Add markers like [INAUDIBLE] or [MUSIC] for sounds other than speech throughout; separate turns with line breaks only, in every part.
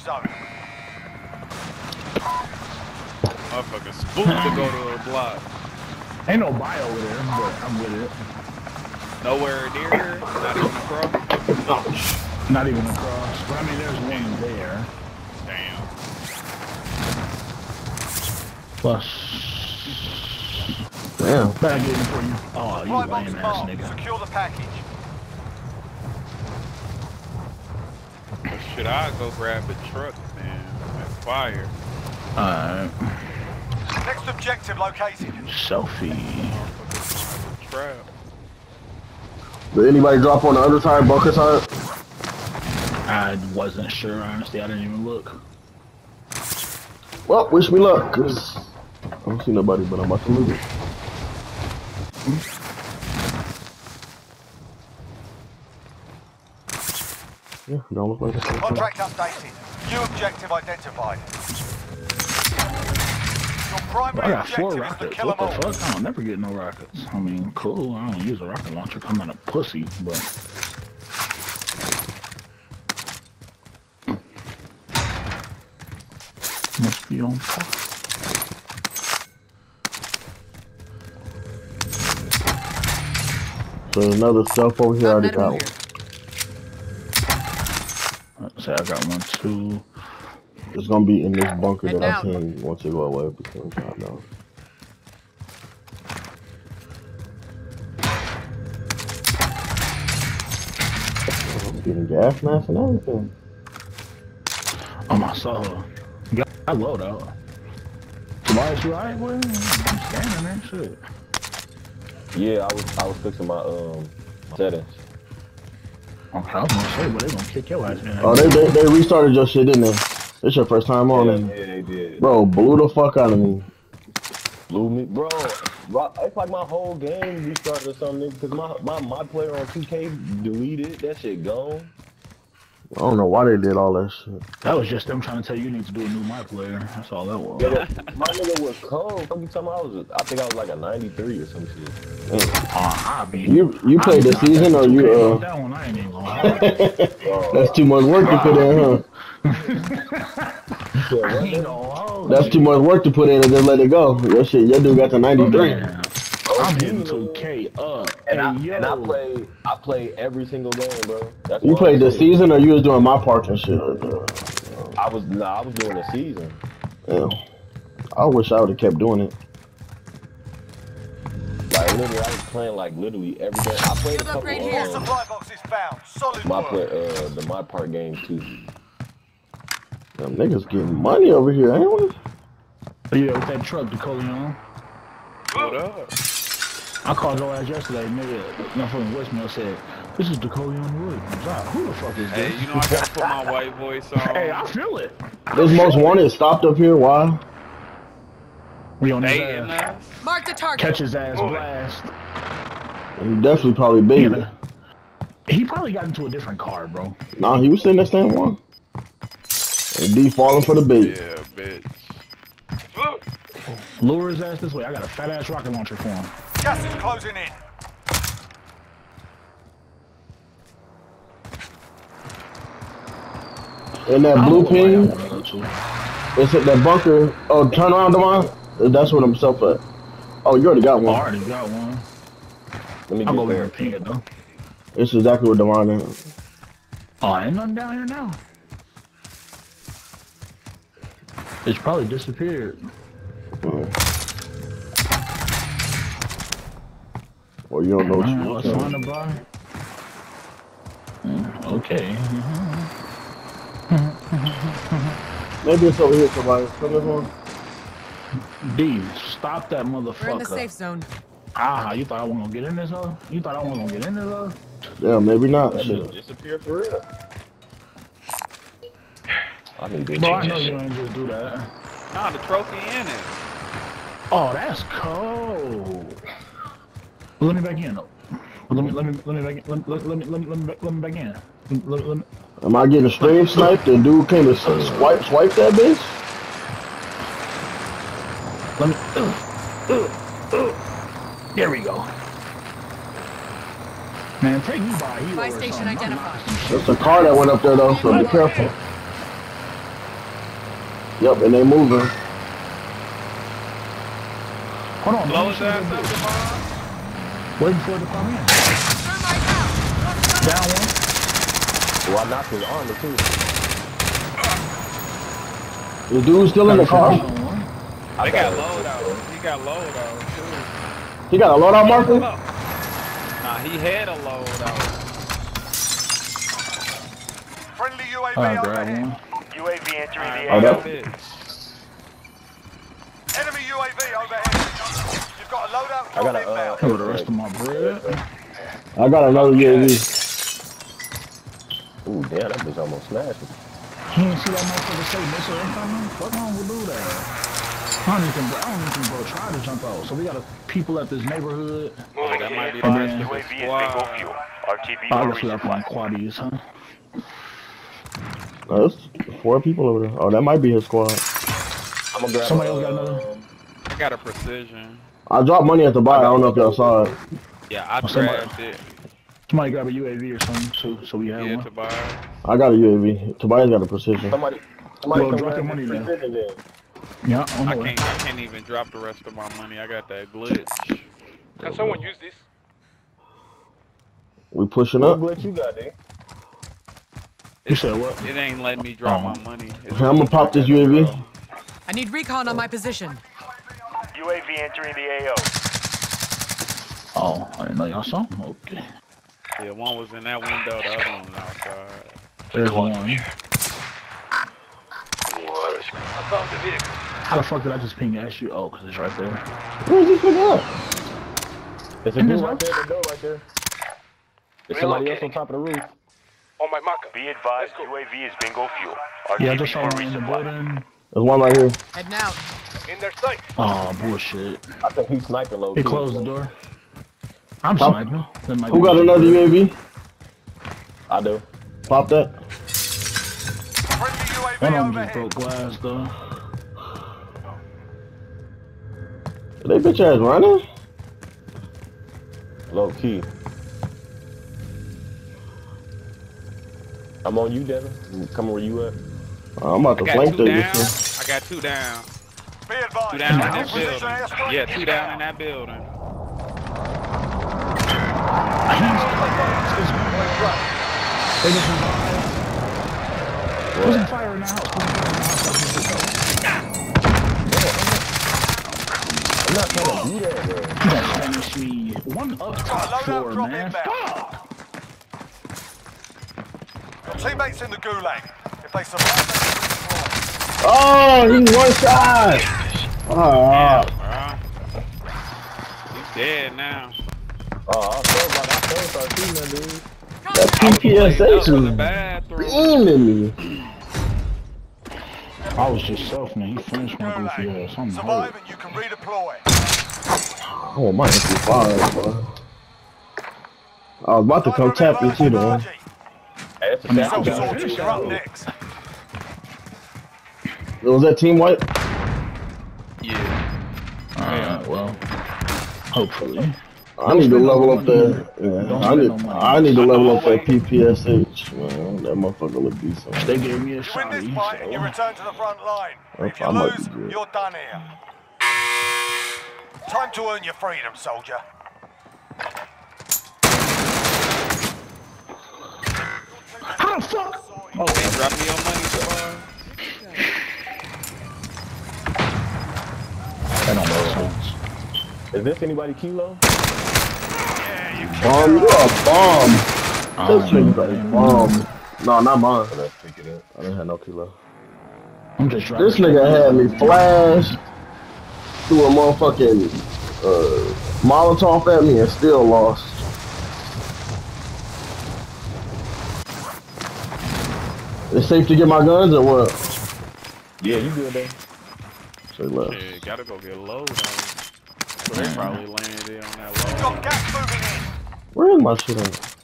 Safe zone.
Motherfucker spooked to go to a block.
Ain't no buy over there, but I'm with it.
Nowhere near not even across.
Not even across. But I mean, there's one there.
Damn.
Plus.
Damn.
Better get in for you. Oh, you
Right box
lame ass
marked.
nigga.
Secure the package.
Should I go grab the truck, man? That's fire.
Alright.
Next objective located.
Selfie.
Trap.
Did anybody drop on the other side, bunker side?
I wasn't sure, honestly. I didn't even look.
Well, wish me luck, cause I don't see nobody, but I'm about to lose it. Yeah, don't look like the same thing.
Contract updated. New objective identified. Your
I
primary
got four
objective is to
rockets.
kill
What
them
the
all.
fuck? I don't never get no rockets. I mean, cool. I don't use a rocket launcher. I'm not a pussy, but. Must be on top.
So there's another self over here. I already got one.
Let's say I got one, too.
It's gonna be in this bunker
Head
that I
down.
can once it go away because I know. I'm getting gas mask and everything.
Oh, my saw. Got I load out. Tobias, you alright, boy? I'm standing there, shit.
Yeah, I was I was fixing my um settings.
Okay, I was gonna say, but they gonna kick your ass, man.
Oh, they, they they restarted your shit, didn't they? It's your first time on
Yeah,
it.
yeah, they did.
Bro, blew the fuck out of me.
Blew me, bro. bro, It's like my whole game restarted or something because my, my my player on 2K deleted that shit gone.
I don't know why they did all that shit.
That was just them trying to tell you you need to do a new my player. That's all that was.
Yeah, my nigga was cold. Every time I was, I think I was like a 93 or some shit.
Uh, I be.
You you played the season or you uh?
That one, I ain't even gonna. [LAUGHS]
That's too much work to put in, huh? [LAUGHS]
I ain't gonna hold
That's too much work to put in and just let it go. Your shit, your dude got the 93.
Man, I'm hitting 2K up.
And, I,
Hey, yo.
and I play, I play every single game, bro. That's
You played
I'm
the season or you was doing my parts and shit?
I was, nah, I was doing the season.
Yeah. I wish I would have kept doing it.
Like literally, I was playing like literally every day. I played a
Shield
couple
upgrade
All
here.
um,
supply boxes found. Solid
my play, uh, the my part games too.
Them niggas getting money over here, ain't we?
Yeah, with that truck, the DeColeon.
What up?
I called your ass yesterday, nigga. My fucking voicemail said, "This is DeColeon Wood." I was like, Who the fuck is
Hey,
this?
you know I gotta put my white voice [LAUGHS] on.
Hey, I feel it.
This most wanted stopped up here. Why?
We on his ass.
Mark the target.
Catch his ass blast.
He definitely probably big.
Yeah. He probably got into a different car, bro.
Nah, he was sitting there staying one. And D falling for the bait.
yeah, bitch.
Lure his ass this way. I got a fat ass rocket launcher for him.
Gas is closing in.
In that blue oh,
don't know
ping,
wanna go to.
it's at that bunker. Oh, turn around, Devin. That's what I'm self at. Oh, you already got one.
I
one.
already got one.
Let me
I'll go over
there.
and ping it though.
It's exactly what Devin is.
Oh, ain't nothing down here now. It's probably disappeared.
Or you don't know what you
let's
want.
find a bar. Mm, Okay. [LAUGHS]
Maybe it's over here, somebody. Come this one.
D, stop that motherfucker.
We're in the
motherfucker.
safe zone.
Ah, you thought I wasn't gonna get in this though? You thought I wasn't gonna get in this though?
Yeah, maybe not.
That
Shit.
shit disappeared for real. I need to
Bro, I know you
shit.
ain't just do that.
Nah, the trophy in it.
Oh, that's cold. Let me back in though. Let me let me let me back in. Let, let, let me let me let me back, let me back in. Let, let, let me,
Am I getting a stream sniped and dude came to swipe swipe that bitch?
let me. Uh, uh, uh. There we go. Man, take me by a hero
station identified.
not-
There's a car that went up there though, so be careful. Yep, and they moving.
Hold on,
Blow
man.
his ass up, Devin.
Waiting for it to come in. Down one.
Well, I knocked his armor too.
The dude's still in the car.
I
They got
it.
loadout. He got loadout too.
He got a loadout marker.
Nah, he had a loadout.
Friendly UAV
I grab
overhead. UAV entering
Alright,
the
Oh,
AO.
that-
it.
Enemy UAV overhead. You've got a loadout
I got
drop
a, uh.
Cover the rest of my bread.
I got another UAV.
Ooh, damn, that bitch almost smashed me.
He didn't see that motherfucker say missile incoming? Fuck wrong with do that? I don't even, I don't even bro try to jump out. So we got a people at this neighborhood.
Oh, that might be the
And
rest
then-
of the
UAV is bingo
squad.
fuel. RTB
I
for
guess we find quaddies, huh?
Oh, there's four people over there. Oh, that might be his squad.
I'm gonna grab
Somebody
a,
else got another?
um,
I got a precision.
I dropped money at the bar. I don't know if y'all saw it.
Yeah, I
Oh, somebody-
grabbed it.
Somebody grab a UAV or something so, so we have
Yeah,
one.
to buy.
I got a UAV. Tobias got a precision.
Somebody, somebody
Well,
come
drop your money
this
then.
precision then.
Yeah, on
I
the way.
can't. I can't even drop the rest of my money. I got that glitch.
Can someone use this?
We pushing
What
up.
glitch you got, nigga?
You said what?
It ain't letting me drop
Oh.
my money. It's-
I'm gonna pop this UAV.
I need recon on my position.
UAV entering the AO.
Oh, I didn't know y'all saw. Okay.
Yeah, one was in that window. The other one outside.
There's one.
I found the vehicle.
How the fuck did I just ping at you? Oh, because it's right there.
Where's this nigga at?
It's a
In
dude right there, the door right there. There's somebody else on top of the roof.
On my marker. Be advised, UAV is bingo fuel. RTB
Yeah, I just saw
for
one in the
resupply.
building.
There's one right here.
Heading out.
In their sight.
Oh, bullshit.
I think he's sniping low.
He closed the door. I'm
Pop-
sniping. That might
Who got another UAV?
I do.
Pop that.
Friendly
One
UAV
of them just broke glass though.
They bitch ass running.
Low key. I'm on you, Devin. Come where you at.
I'm about to
got
flank
two
that
I got two down. Two down in that building. Yeah, two down in that building.
They just revived. Who's in fire in the house? Who's in fire in the house?
I'm not trying to do that, bro.
You got Spanish me. One up top floor, man.
Your teammates in the gulag. If they survive, they can redeploy.
Oh, he's one shot. Ah,
Bruh. He's dead now.
Oh, I felt like I felt start shooting that dude.
that
Laid up
PPSH was beaming me.
I was just self, man. He finished my goofy ass. I'm
Survive
hurt.
and you can redeploy.
Oh, my MP5, bro. I was about to come tap you too, though.
Hey, that's a
I mean,
shot.
I was
shot.
just-
Soldiers, you're up next.
Was that team white?
Yeah.
Alright, well. Hopefully.
I need to level up that. Yeah, I need. I need to level up that
always.
PPSH, man. That motherfucker look decent.
They gave me a
You win
shot.
this fight and you return to the front line. If you
I might
lose,
be good.
you're done here. Time to earn your freedom, soldier.
How the fuck?
Oh, they drop me your money, Devin.
That don't make sense.
Is this anybody kilo?
Yeah, you
Bomb, you're a bomb. This
Um,
nigga's a bomb. No, not mine.
Let's pick it up.
I didn't have no kilo.
I'm just driving.
This nigga had me flash through a motherfucking uh, Molotov at me and still lost. It's safe to get my guns or what?
Yeah, you good there?
Say left.
Shit, gotta go get low though. So they probably landed on that low.
Got gas moving in.
Where is my shit at?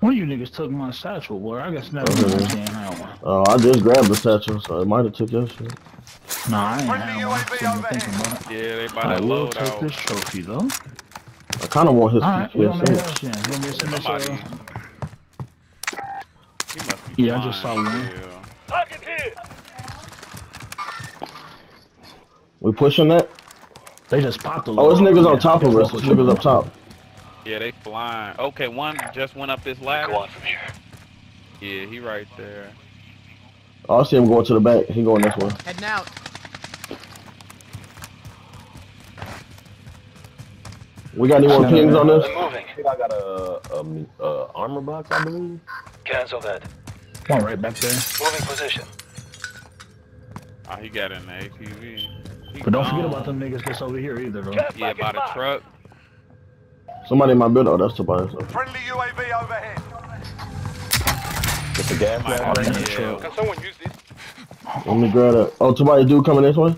One of you niggas took my satchel, boy. I guess never
Okay.
mind. I one.
Oh, I just grabbed the satchel, so it might have took your shit.
Nah, I ain't
Friendly
have one.
UAV
Sitting here
overhead.
thinking.
Yeah, they by
I will
load
take
out.
this trophy though.
I kind of want his
Alright, we on the
PSN.
hedge then. You want me to send this,
Somebody. He must be
Yeah, I just saw one.
yeah.
We pushing that?
They just popped a
Oh, it's niggas on top of us.
what
niggas up top.
Yeah, they flying. Okay, one just went up this ladder.
Go on from here.
Yeah, he right there.
Oh, I see him going to the back. He going this way.
Heading out.
We got any more pings on this?
moving.
I think I got a, um, uh, armor box, I believe.
Cancel that.
One right back there.
Moving position.
Oh, he got in the ATV. He
But don't forget about them niggas that's over here either, though.
Yeah, by the truck.
Somebody in my building. Oh, that's Tobias.
Friendly UAV overhead.
Get the gas
Might
mask.
in
yeah.
Can someone use this?
Let me grab that. Oh, Tobias dude coming this way?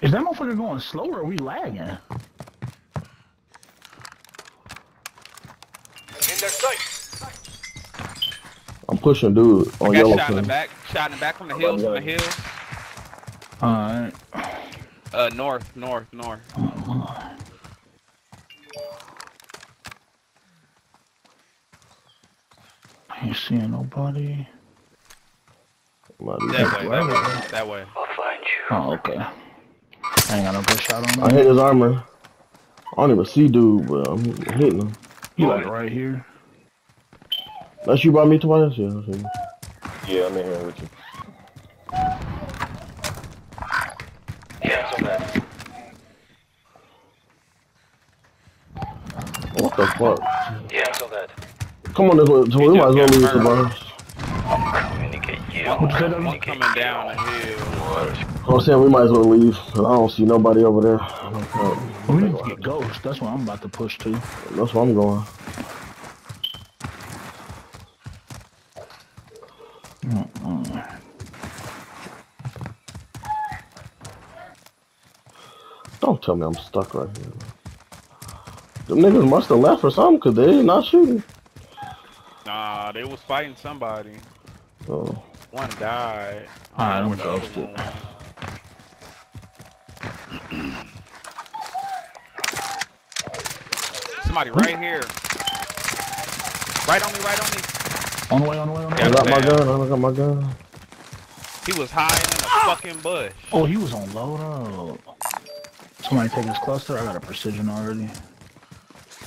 Is that motherfucker going slow or are we lagging?
In their sight.
I'm pushing dude
I
on
got
yellow
shot in the back. Shot in the back from the hills. From the hills.
Alright.
Uh, north, north, north.
I ain't seeing nobody.
Might
That way. That way. That way.
I'll find you.
Oh, okay. I ain't got no good shot on
I hit his armor. I don't even see dude, but I'm hitting him.
He like right here.
That's you by me, Tobias? Yeah, I see you.
Yeah, I'm in here with you.
Cancel that.
What the fuck?
Cancel that.
Come on this way. So we might as well leave Tobias.
Communicate you.
What you say, Doug?
One coming down the hill.
I'm saying we might as well leave. I don't see nobody over there.
We need to get ghost. That's what I'm about to push to.
That's where I'm going. Tell me I'm stuck right here. Them niggas must have left or something, cause they not shooting.
Nah, they was fighting somebody.
Oh.
One died.
Ah, Alright, I'm
The other
ghosted.
one- Somebody right here. Right on me, right on me.
On the way, on the way, on the way.
Yeah.
got my gun, I got my gun.
He was hiding in a fucking bush.
Oh, he was on load up. Somebody take his cluster. I got a precision already.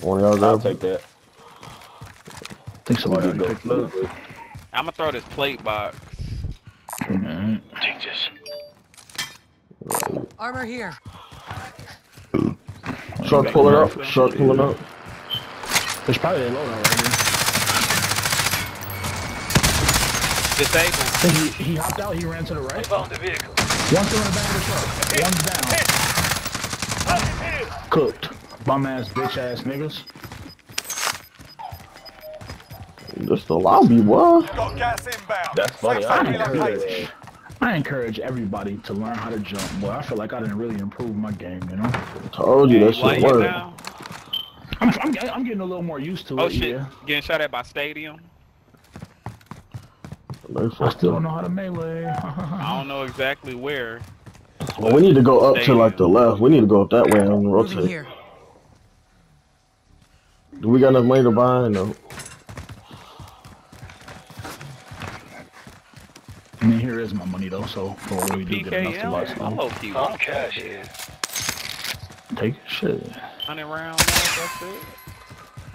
One of y'all
I'll take that.
I think somebody already picked it up.
I'm gonna throw this plate box.
Alright.
Take this.
Armor here.
Truck pulling up, truck pulling up.
There's probably a loadout right here.
Disabled.
I he, he hopped out. He ran to the right.
Found the vehicle.
One's still in the back of the truck. One's down.
Target here.
Cooked. Bum ass, bitch ass niggas.
Just the lobby, boy.
Got gas.
That's funny. I encourage.
I encourage everybody to learn how to jump. Boy, I feel like I didn't really improve my game, you know?
Told you that
Why
shit worked.
I'm, I'm, I'm getting a little more used to
Oh
it,
shit.
yeah.
Getting shot at by stadium.
I still don't know how to melee. [LAUGHS]
I don't know exactly where.
Well, we need to go up to like the left. We need to go up that way and
Moving
rotate.
here.
Do we got enough money to buy? No.
I mean, here is my money though, so for what we do get enough to buy
PKM. I'm
stuff.
low
cash here.
Take your shit.
Hundred round. That's it.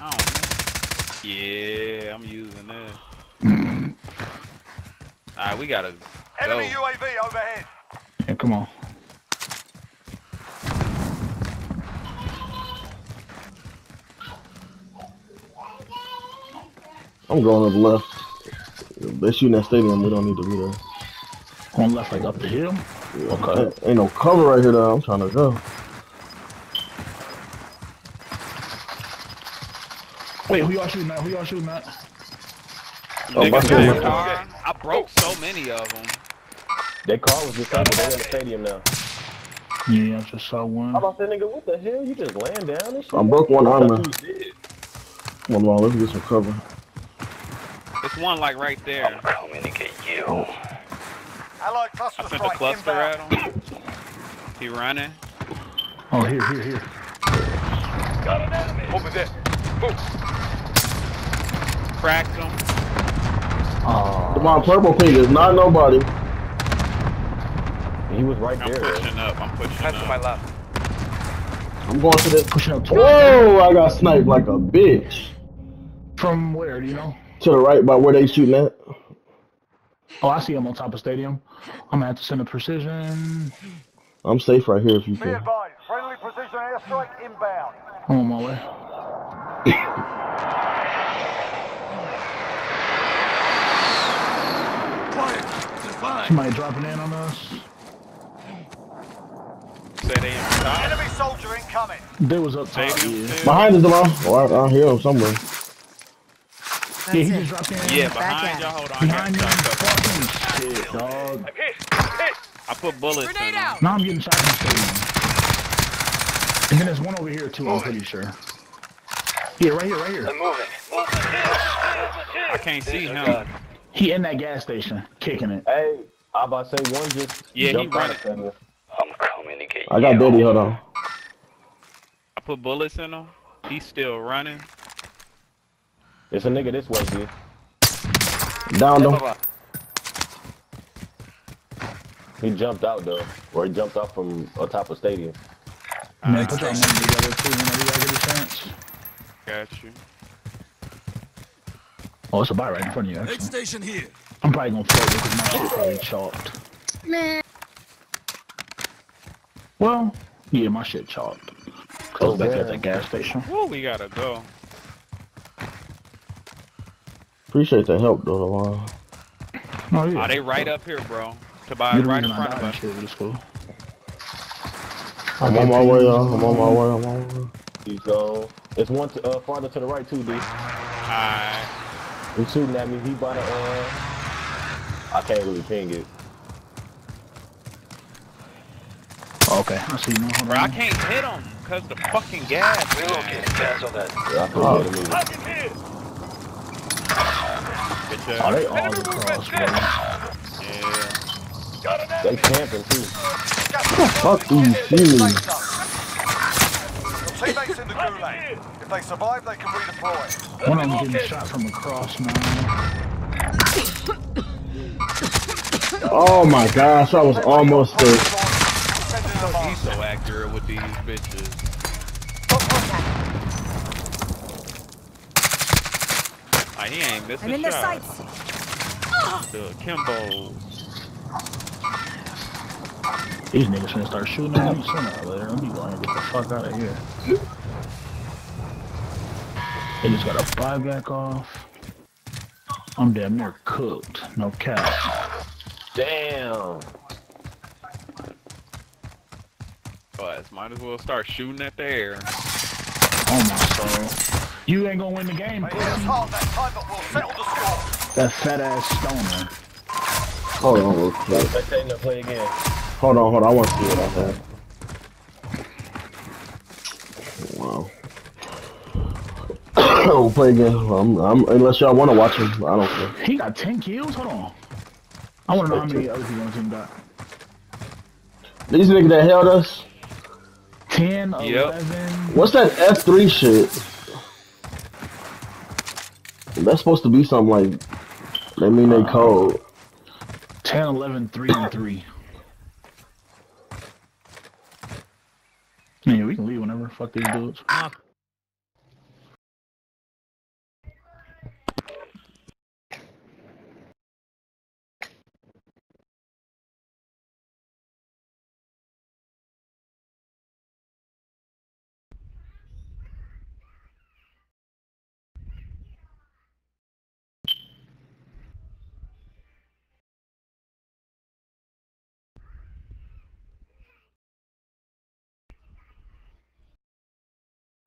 I don't know. Yeah, I'm using this. [LAUGHS] Alright, we gotta go.
Enemy UAV overhead.
Yeah, come on.
I'm going to the left. If They shooting that stadium. We don't need to be there.
Going left, like up the hill. Okay.
Ain't, ain't no cover right here though. I'm trying to go.
Wait, who y'all shooting at? Who y'all shooting at?
Oh, my
Niggas
goodness.
in car. I broke so many of them.
That car was just out there in the stadium now.
Yeah, I just saw one.
How about that nigga? What the hell? You just laying down and shit?
I broke one
I thought
armor.
you was dead.
Hold on, let's get some cover.
There's one like right there.
I'm coming to get Allied
I
cluster
sent a cluster
inbound.
at him. He running.
Oh, here, here, here. Got an enemy.
Over there.
Cracked him.
Oh,
Come on, purple pink is not nobody.
He was right
I'm
there.
pushing up. I'm pushing
Pass to my left.
I'm going to the.
pushing up
Whoa! I got sniped like a bitch.
From where, do you know?
To the right by where they shooting at.
Oh, I see him on top of stadium. I'm gonna have to send a precision.
I'm safe right here if you
Be
can.
advised. Friendly precision airstrike inbound.
I'm on my way. Somebody dropping in on us.
Say they in top.
Enemy soldier incoming.
They was up top.
Stadium
Yeah.
still.
Behind us, Jamal. Oh, I, I hear him somewhere.
Yeah, he just dropped in.
Yeah,
Back
behind y'all. Hold on. I
Behind
got
you.
shot up.
Fucking shit, dog.
I put bullets in
Grenade
him.
out!
Now I'm getting shot from stadium. And then there's one over here too, I'm pretty sure. Yeah, right here, right here. I'm moving.
I can't see him.
He in that gas station, kicking it.
Hey, I about to say one just
Yeah, he
jumped out
running.
of center.
I got Betty. Hold on.
I put bullets in him. He's still running.
It's a nigga this way, dude.
Down them.
He jumped out though, or he jumped out from on top of stadium.
Man, put your money together too whenever y'all get a chance.
Got you.
Oh, it's a buy right in front of you, actually.
station here.
I'm probably gonna float because my shit probably chalked. Well, yeah, my shit chalked. Close
Oh,
back
yeah.
at that gas station.
Whoa, we gotta go.
Appreciate the help though, Lamar.
Oh yeah.
Are they right up here, bro? To buy
You
right in
I
front of
died
us.
and shit with school.
I'm on my way, y'all. I'm on my way. I'm on my way.
He's gone. It's one to, uh, farther to the right too, dude.
Alright.
He's shooting at me. He by the uh. I can't really ping it.
Okay, I see you
Bro, I can't hit him because the fucking gas. man.
Yeah, I feel
Oh.
better than me.
Bitch
Oh, they all across, bro.
Yeah.
They camping too.
Fuck these feelings.
Your teammates in the gulag. If they survive, they can redeploy.
One of them getting shot from across, man.
Oh my gosh, I was almost there.
Sending them on.
He's so accurate with these bitches. Like, he ain't missing
I'm in their
shot.
sights.
The Kimbo.
These niggas finna start shooting at me sooner or later. Let me go and get the fuck out of here. They just got a back off. I'm damn near cooked. No cap.
Damn.
But might as well start shooting at the air.
Oh my soul. You ain't gonna win the game,
They
pussy.
hit us hard that time, but we'll settle the score.
That fat ass stoner.
Hold on, real quick.
Spectating to play again.
Hold on, hold on. I want to see what I have. Wow. [COUGHS] we'll play again. I'm, I'm, unless y'all want to watch him, I don't care.
He got 10 kills? Hold on. I wanna know how many other people on the team got.
These niggas that held us.
10,
Yep.
11.
What's that F3 shit? That's supposed to be something like. They mean they uh, code.
10, 11, 3, and 3. Yeah, we can leave whenever. Fuck these dudes.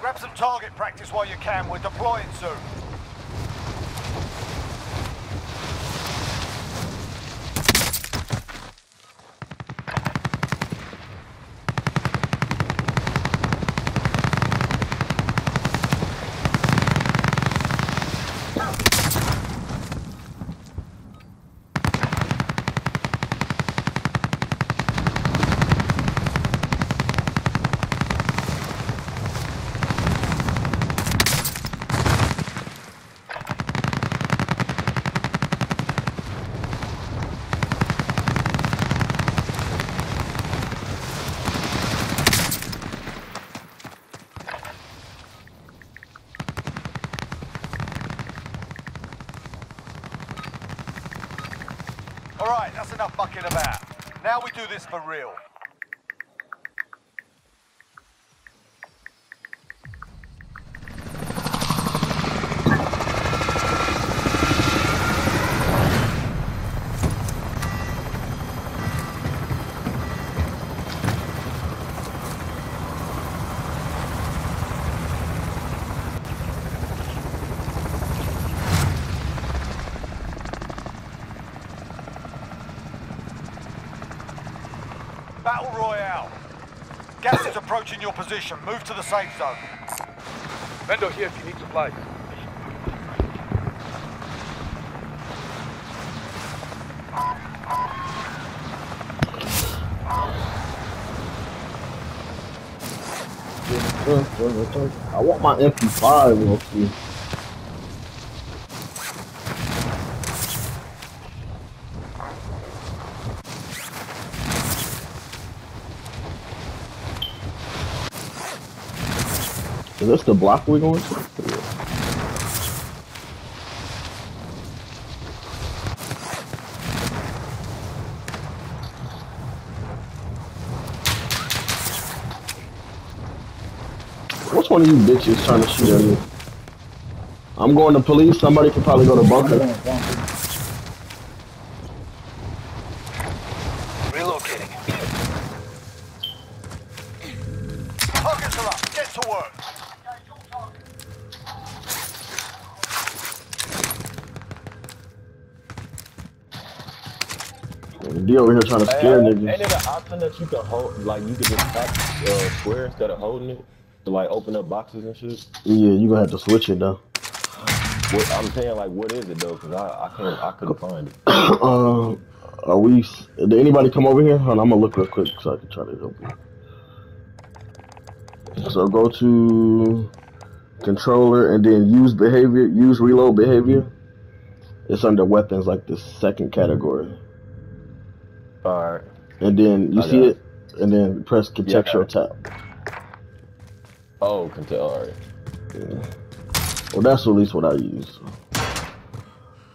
Grab some target practice while you can. We're deploying soon. All right, that's enough bucking about. Now we do this for real. Battle Royale. Gas is approaching your position. Move to the safe zone.
Vendor here if you need supplies.
I want my MP5 real quick. Is this the block we're going to? Which one of you bitches trying to shoot at me? I'm going to police. Somebody could probably go to bunker.
Relocating.
Targets are up. Get to work.
Over here trying to scare
Hey, ain't
niggas.
it an option that you can hold, like you can just tap uh, square instead of holding it to like open up boxes and shit?
Yeah, you gonna have to switch it though.
What, I'm saying like, what is it though? Cause I, I can't, I couldn't find it. [COUGHS]
uh, are we? Did anybody come over here? Hold on, I'm gonna look real quick so I can try to help you. So go to controller and then use behavior, use reload behavior. It's under weapons, like the second category.
All right.
And then you
I
see
got
it, and then press
Yeah,
contextual tap.
Oh, can tell. All right.
Well, that's at least what I use.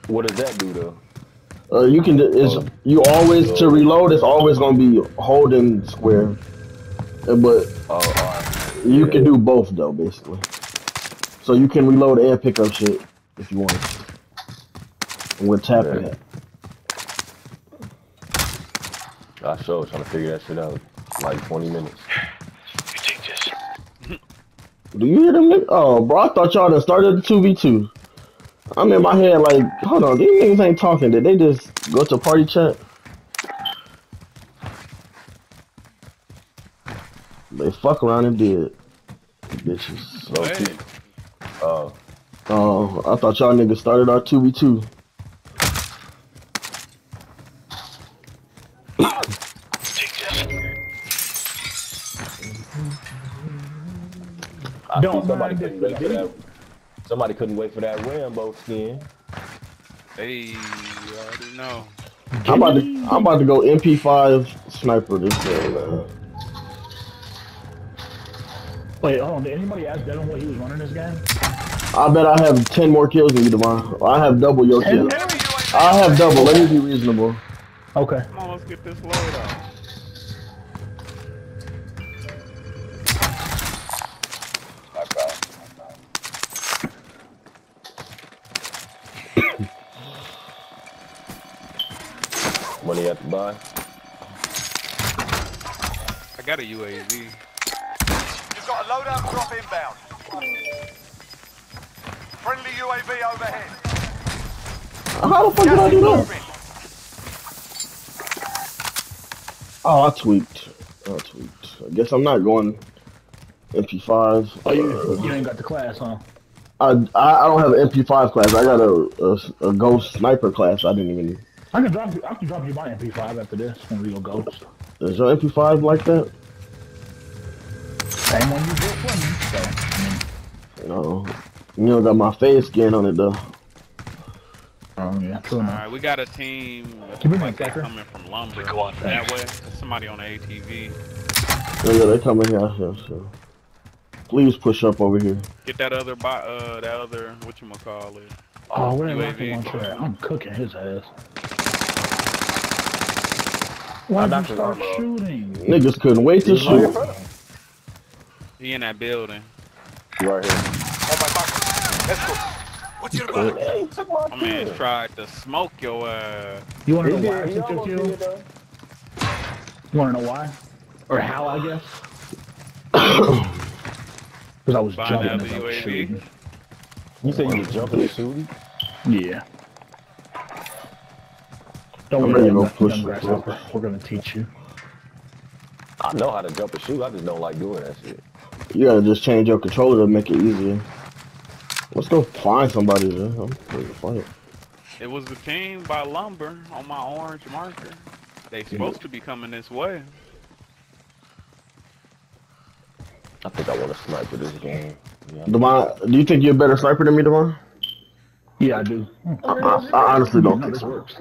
What does that do though?
Uh, you can. It's
Oh.
you always to reload. It's always gonna be holding square, Uh, but
Oh, right.
You can do both though, basically. So you can reload and pick up shit if you want. We're tapping
Yeah.
it.
I sure was trying to figure that shit out. Like 20 minutes.
You take this.
Do you hear them? niggas? Oh, bro, I thought y'all done started the 2v2. I'm in my head like, hold on, these niggas ain't talking. Did they just go to party chat? They fuck around and did. Bitches.
No,
Hey.
Oh,
Oh, I thought y'all niggas started our 2v2.
I
Don't
think somebody couldn't wait for that. Somebody couldn't wait for that Rambo skin.
Hey, you already know.
I'm about to, I'm about to go MP5 sniper this game, man.
Wait, hold on. Did anybody ask Devin what he was running this game?
I bet I have 10 more kills than you, Devin. I have double your
Ten
kills.
more?
Enemy UAV
I have double. Let me be reasonable.
Okay.
Come on, let's get this load out. A UAV.
You've got a loadout drop inbound. Friendly UAV overhead.
How the fuck did I
Gas
do that? Oh, I tweaked. I tweaked. I guess I'm not going MP5.
Oh, you,
Uh,
you ain't got the class, huh?
I, I I don't have an MP5 class. I got a, a, a ghost sniper class. I didn't even.
I can drop you. I can drop you my MP5 after this when we go ghost.
Is your MP5 like that?
Same one you built for me. So,
No. You don't got my face skin on it though.
oh yeah, true
All
enough.
right, we got a team.
Keep it
Looks
in,
like they
Tucker.
coming from lumber. That way, There's somebody on the ATV.
Oh, yeah, they coming here. Yeah, so. Please push up over here.
Get that other bo- uh, that other what you call it?
Oh, where that
UAV.
rocket launcher? I'm cooking his ass. Why
I'm
did
not
you start shooting?
Niggas couldn't wait to shoot.
He in that building.
Right here.
On my mark. Let's go. What's your back?
Hey, he took my
My man tried to smoke your ass.
You wanna know why I.
He
took your
almost
kill? You wanna know why? Or how, I guess? [COUGHS] Because I was
Find
jumping
out
as
the
I was shooting.
You said you were jumping and shooting?
Yeah. Don't
I'm
worry,
ready to go
young-
push
grasshopper. We're gonna teach you.
I know how to jump and shoot. I just don't like doing that shit.
You gotta just change your controller to make it easier. Let's go find somebody there. I'm ready to fight.
It was the team by lumber on my orange marker. They supposed to be coming this way.
I think I want to sniper this game. Yeah.
Devin, do you think you're a better sniper than me, Devin?
Yeah, I do.
I, I, I honestly don't think
this works.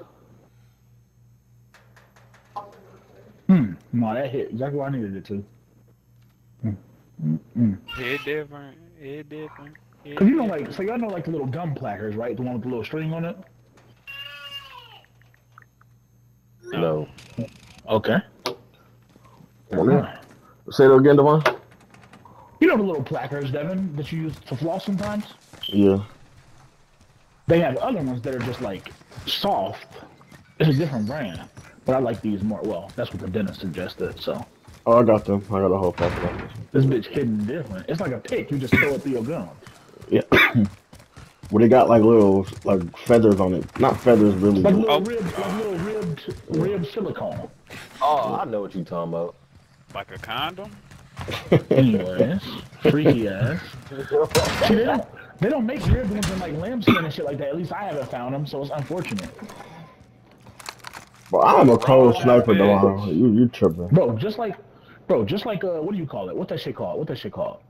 Hmm. No, that hit exactly what I needed it to. Mm-hmm.
Head different. Head different. head
Cause you know,
different.
like, so y'all know, like the little gum placards, right? The one with the little string on it.
No.
Okay.
Come here. Say that again, Devin?
You know the little placards, Devin, that you use to floss sometimes.
Yeah.
They have other ones that are just like soft. It's a different brand, but I like these more. Well, that's what the dentist suggested. So
Oh, I got them. I got a whole packet of them.
this bitch hidden different. It's like a pick. You just throw it through your gun.
Yeah. [CLEARS THROAT] Well, they got like little like feathers on it. Not feathers, really.
Like
but-
little
Oh.
ribbed, like little ribbed, ribbed silicone.
Oh, I know what you talking about.
like a condom.
Anyways, freaky ass. See, they don't, they don't make ribbed ones in like lambskin and shit like that. At least I haven't found them, so it's unfortunate.
But I'm a cold sniper, though. You you tripping?
Bro, just like, bro, just like uh, what do you call it? What that shit called? What that shit called?